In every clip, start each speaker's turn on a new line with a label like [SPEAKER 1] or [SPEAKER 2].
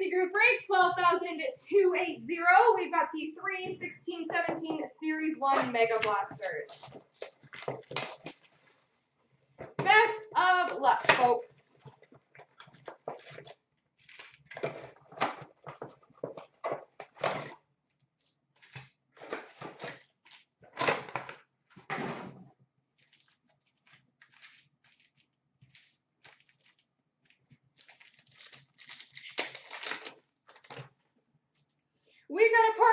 [SPEAKER 1] Legacy Group break, 12,280. We've got the 3 16 17 Series 1 Mega Blasters. Best of luck, folks.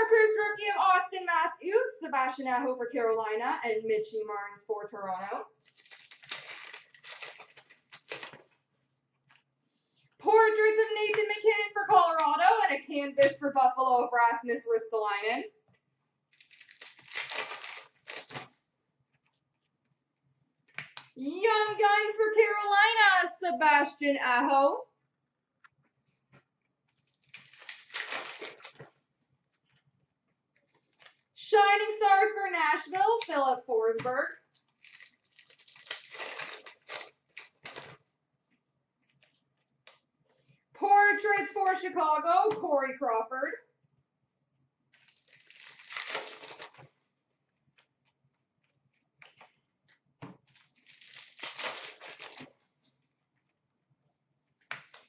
[SPEAKER 1] Parker's rookie of Auston Matthews, Sebastian Aho for Carolina, and Mitchie Marner for Toronto. Portraits of Nathan MacKinnon for Colorado, and a canvas for Buffalo of Rasmus Ristolainen. Young Guns for Carolina, Sebastian Aho. Shining Stars for Nashville, Filip Forsberg. Portraits for Chicago, Corey Crawford.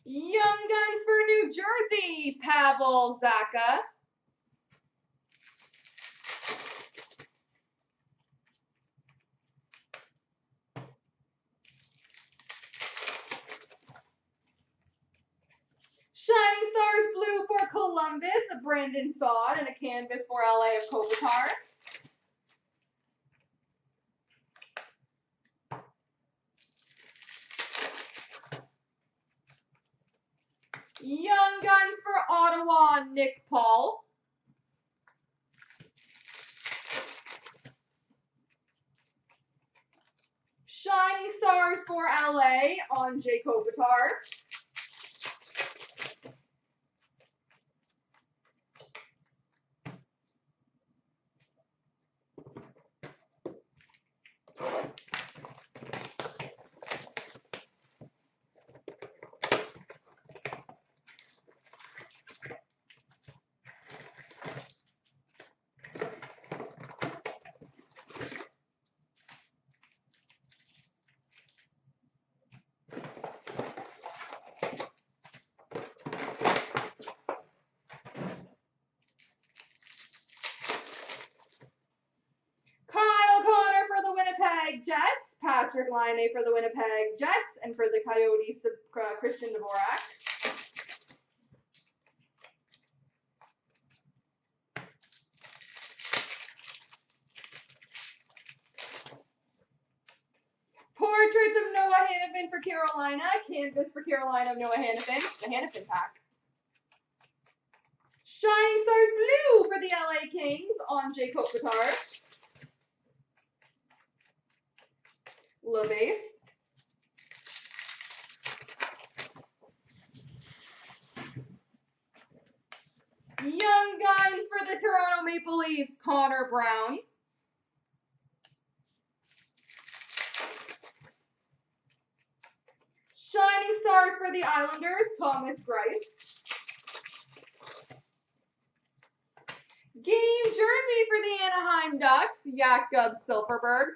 [SPEAKER 1] Young Guns for New Jersey, Pavel Zacha. Shining Stars Blue for Columbus, a Brandon Saad, and a canvas for LA of Kopitar. Young Guns for Ottawa, Nick Paul. Shining Stars for LA Anze Kopitar. Kyle Connor for the Jets. Patrik Laine for the Winnipeg Jets. And for the Coyotes, uh, Christian Dvorak. Portraits of Noah Hanifin for Carolina. Canvas for Carolina of Noah Hanifin. The Hanifin pack. Shining Stars Blue for the LA Kings Anze Kopitar. LeBase. Young Guns for the Toronto Maple Leafs, Connor Brown. Shining Stars for the Islanders, Thomas Greiss. Game Jersey for the Anaheim Ducks, Jakob Silfverberg.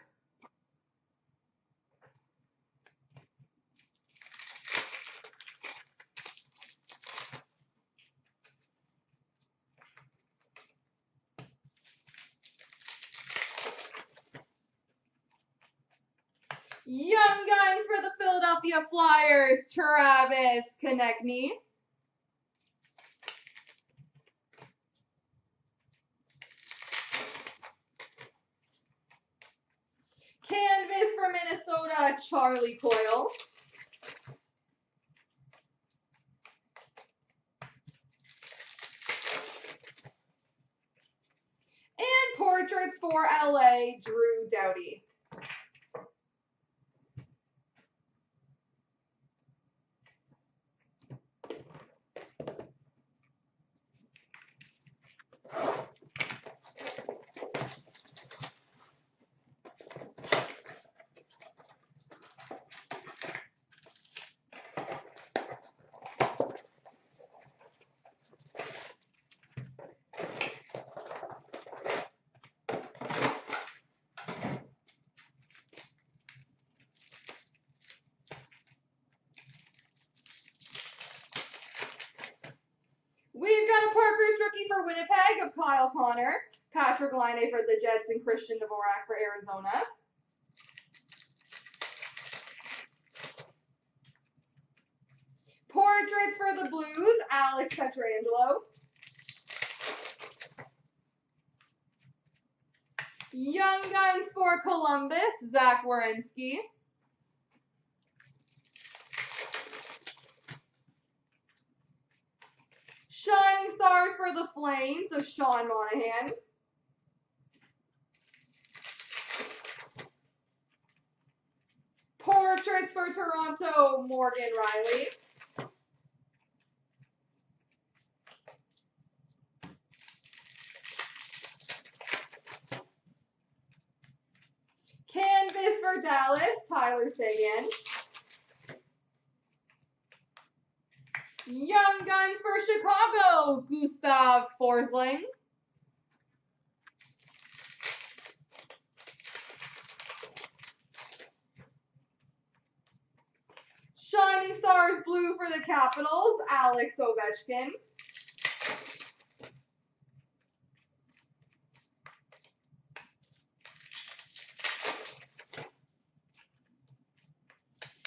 [SPEAKER 1] Young Guns for the Philadelphia Flyers, Travis Konecny. Canvas for Minnesota, Charlie Coyle. And portraits for LA, Drew Doughty. For Winnipeg of Kyle Connor. Patrik Laine for the Jets and Christian Dvorak for Arizona. Portraits for the Blues, Alex Pietrangelo. Young Guns for Columbus, Zach Werenski. For the Flames of Sean Monahan. Portraits for Toronto, Morgan Rielly. Canvas for Dallas, Tyler Seguin. Young Guns for Chicago, Gustav Forsling. Shining Stars Blue for the Capitals, Alex Ovechkin.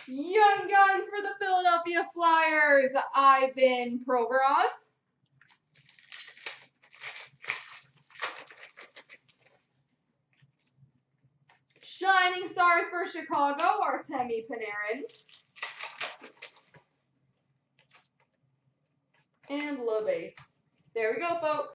[SPEAKER 1] Young Guns for the Philadelphia Flyers, Ivan Provorov. Shining Stars for Chicago, Artemi Panarin. And LeBase. There we go, folks.